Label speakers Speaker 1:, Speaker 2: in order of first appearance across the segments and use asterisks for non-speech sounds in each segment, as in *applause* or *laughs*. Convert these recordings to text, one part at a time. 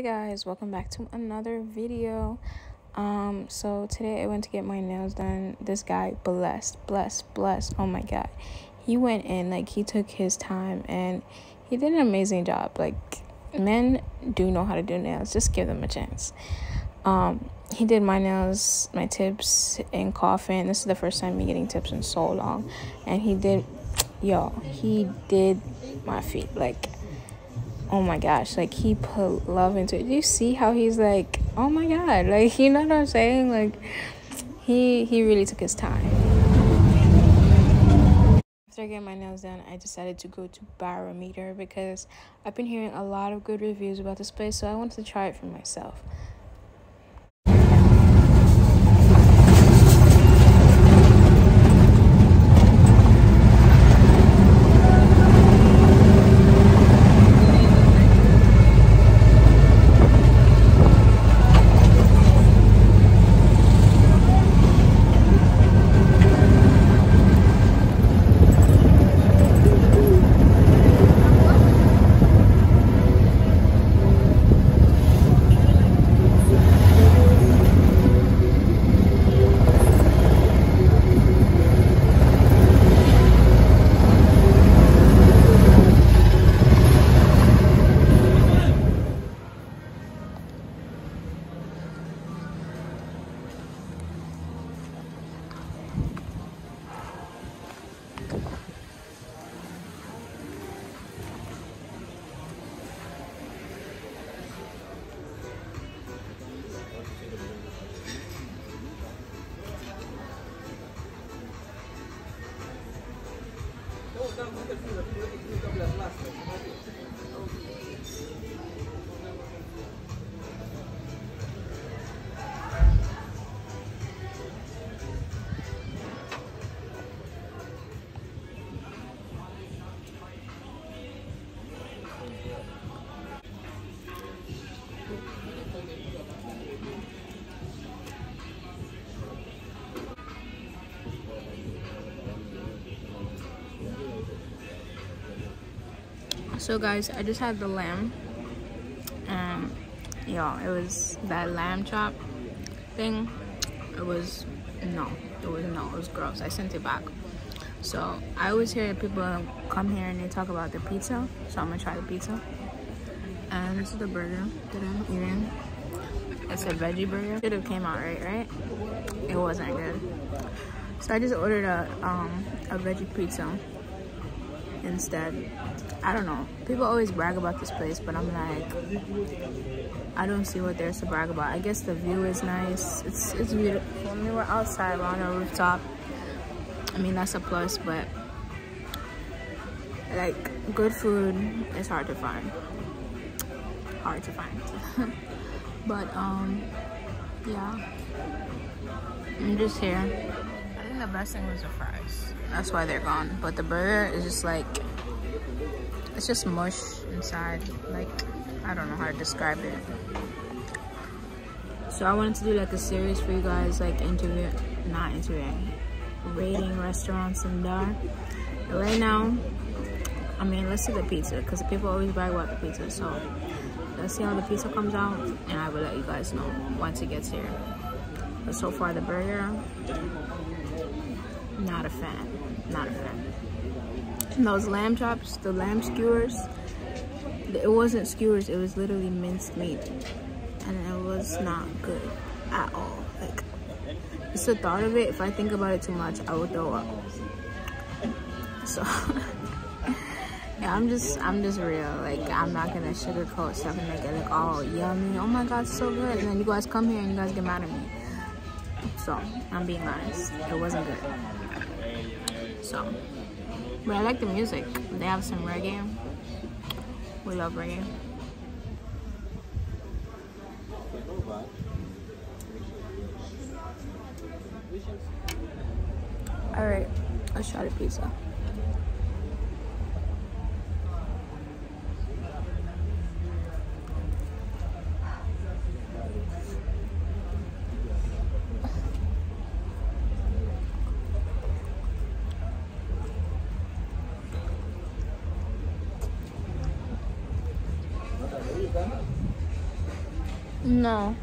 Speaker 1: hey guys welcome back to another video. Um so today i went to get my nails done. This guy blessed blessed blessed. Oh my god. He went in like he took his time and he did an amazing job. Like men do know how to do nails. Just give them a chance. Um he did my nails my tips in coffin. This is the first time me getting tips in so long. And he did y'all he did my feet. Like oh my gosh like he put love into it. Do you see how he's like oh my god like *laughs* you know what i'm saying? Like he he really took his time. After getting my nails done i decided to go to barometer because i've been hearing a lot of good reviews about this place so i wanted to try it for myself Gracias. So guys i just had the lamb. And y'all it was that lamb chop thing. It was no it was no it was gross. I sent it back. So i always hear people come here and they talk about the pizza so i'm gonna try the pizza. And this is the burger that i'm eating. It's a veggie burger. Should have came out right right? It wasn't good. So i just ordered a um a veggie pizza instead. I don't know. People always brag about this place, but I'm like, I don't see what there's to brag about. I guess the view is nice. It's it's beautiful. I mean, we're outside, we're on a rooftop. I mean, that's a plus, but like good food is hard to find. Hard to find. *laughs* but um, yeah, I'm just here. I think the best thing was the fries. That's why they're gone. But the burger is just like, it's just mush inside. Like, I don't know how to describe it. So I wanted to do like a series for you guys, like interview, not interviewing, rating restaurants in Dar. Right now, I mean, let's see the pizza because people always brag about the pizza. So let's see how the pizza comes out and I will let you guys know once it gets here. But so far the burger, not a fan not a fan. And those lamb chops, the lamb skewers, it wasn't skewers, it was literally minced meat. And it was not good at all. Like, just the thought of it, if I think about it too much, I would throw up. So, *laughs* yeah, I'm just, I'm just real. Like, I'm not gonna sugarcoat stuff and make it look all yummy. Oh my God, so good. And then you guys come here and you guys get mad at me. So, I'm being honest. It wasn't good. So, but I like the music. They have some reggae. We love reggae. Alright, let's try the pizza. No.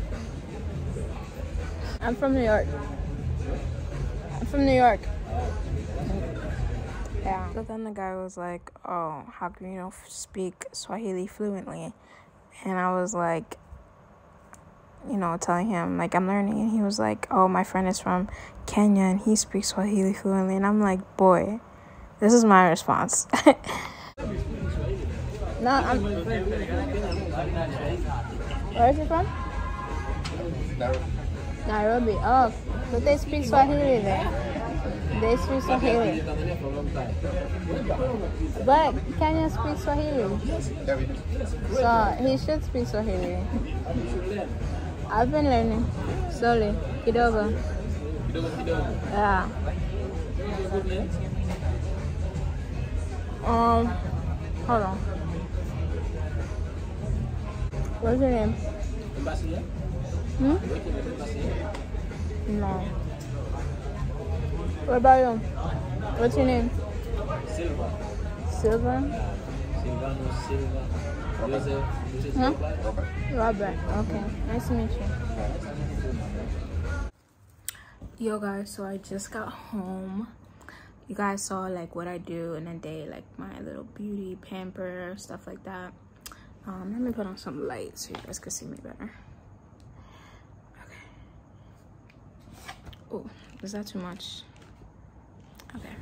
Speaker 1: I'm from New York. I'm from New York. Yeah. So then the guy was like, oh, how can you don't speak Swahili fluently? And I was like, you know, telling him, like, I'm learning. And he was like, oh, my friend is from Kenya and he speaks Swahili fluently. And I'm like, boy, this is my response. *laughs* no, I'm. Where is he from? Nairobi. Oh, but they speak Swahili there. They speak Swahili. But Kenya speaks Swahili. So he should speak Swahili. I've been learning slowly. Kidogo. Yeah. Um, hold on. What's your name? Hmm? No. What about you? What's your name?
Speaker 2: Silva.
Speaker 1: Silva?
Speaker 2: Silvano Silva. Joseph.
Speaker 1: Huh?
Speaker 2: Silva.
Speaker 1: Robert. Okay. Nice to meet you. Yo guys, so I just got home. You guys saw like what I do in a day, like my little beauty pamper, stuff like that. Um, let me put on some light so you guys can see me better. Oh, is that too much? Okay.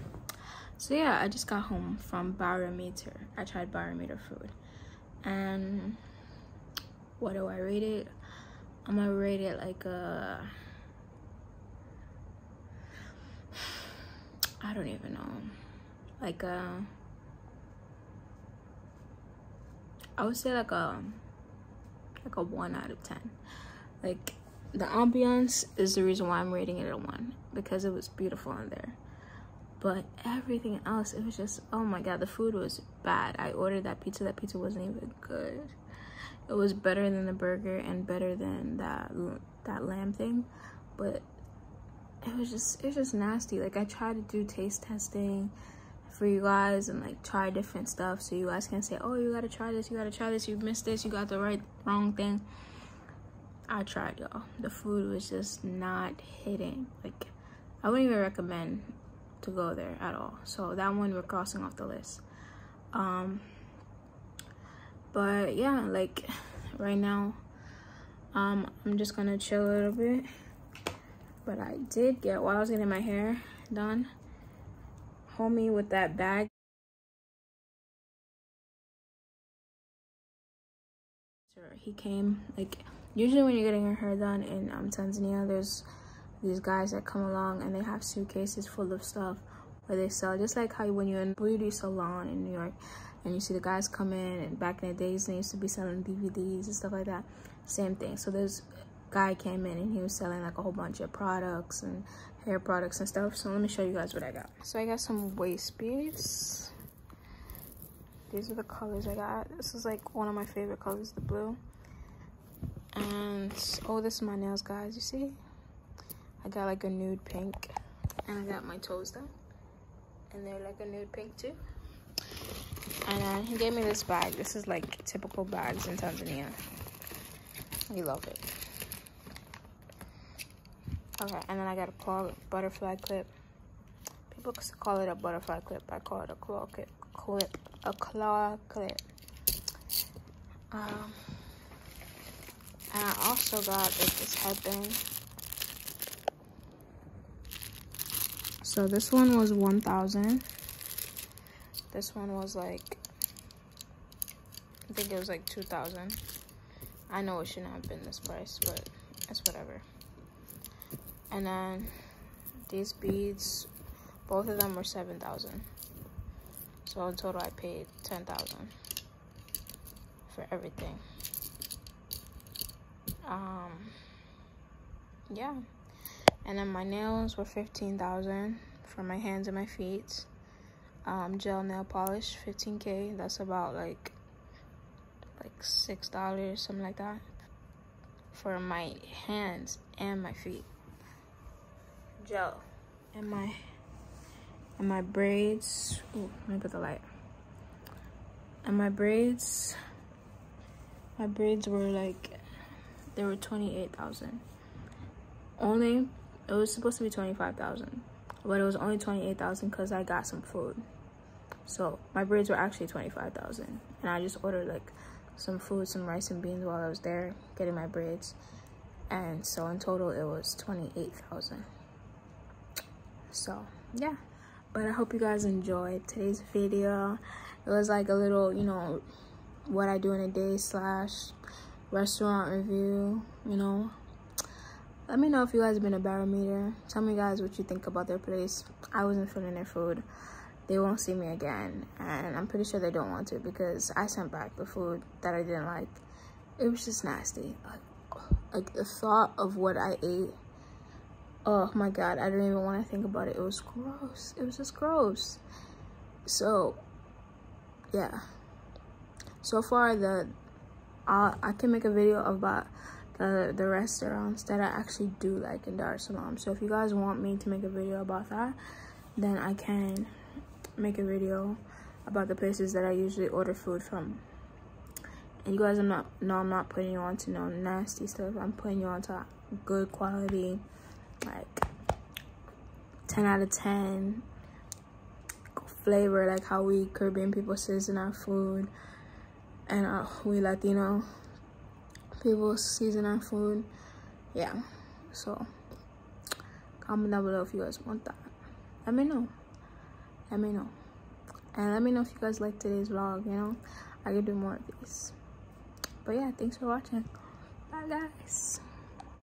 Speaker 1: So yeah, I just got home from Barometer. I tried Barometer food. And what do I rate it? I'm gonna rate it like a I don't even know. Like a I would say like a like a one out of ten. Like the ambiance is the reason why I'm rating it a one because it was beautiful in there. But everything else, it was just oh my god, the food was bad. I ordered that pizza. That pizza wasn't even good. It was better than the burger and better than that that lamb thing, but it was just it was just nasty. Like I tried to do taste testing for you guys and like try different stuff so you guys can say, oh, you gotta try this, you gotta try this, you missed this, you got the right wrong thing. I tried, y'all. The food was just not hitting. Like I wouldn't even recommend to go there at all. So that one we're crossing off the list. Um, but yeah, like right now, um, I'm just gonna chill a little bit. But I did get while I was getting my hair done, homie with that bag. He came like usually when you're getting your hair done in um, Tanzania, there's these guys that come along and they have suitcases full of stuff where they sell. Just like how when you're in beauty salon in New York and you see the guys come in and back in the days they used to be selling DVDs and stuff like that same thing. So this guy came in and he was selling like a whole bunch of products and hair products and stuff. So let me show you guys what I got. So I got some waist beads. These are the colors I got. This is like one of my favorite colors the blue and oh this is my nails guys you see? I got like a nude pink and I got my toes done. And they're like a nude pink too. And then he gave me this bag. This is like typical bags in Tanzania. We love it. Okay and then I got a claw butterfly clip. People call it a butterfly clip. I call it a claw clip. Clip. A claw clip. Um and I also got this headband. So this one was 1000 this one was like i think it was like 2000 i know it shouldn't have been this price but it's whatever. And then these beads both of them were 7000 so in total i paid 10000 for everything um yeah. And then my nails were 15000 for my hands and my feet. Um, gel nail polish 15k that's about like like six dollars something like that for my hands and my feet. Gel. And my and my braids. Ooh, let me put the light. And my braids my braids were like they were 28,000. Only, it was supposed to be 25,000, but it was only 28,000 because I got some food. So my braids were actually 25,000 and I just ordered like some food, some rice and beans while I was there getting my braids. And so in total it was 28,000. So yeah, but I hope you guys enjoyed today's video. It was like a little, you know, what I do in a day slash restaurant review, you know. Let me know if you guys have been a barometer. Tell me guys what you think about their place. I wasn't feeling their food. They won't see me again. And I'm pretty sure they don't want to because I sent back the food that I didn't like. It was just nasty. Like, like the thought of what I ate. Oh my god, I didn't even want to think about it. It was gross. It was just gross. So, yeah. So far, the uh, I can make a video about the the restaurants that I actually do like in Dar es Salaam. So if you guys want me to make a video about that, then I can make a video about the places that I usually order food from. And you guys, I'm not no, I'm not putting you on to no nasty stuff. I'm putting you on to good quality, like 10 out of 10 flavor, like how we Caribbean people season our food, and uh, we Latino people season our food. Yeah, so comment down below if you guys want that. Let me know. Let me know. And let me know if you guys like today's vlog, you know. I can do more of these. But yeah, thanks for watching. Bye guys.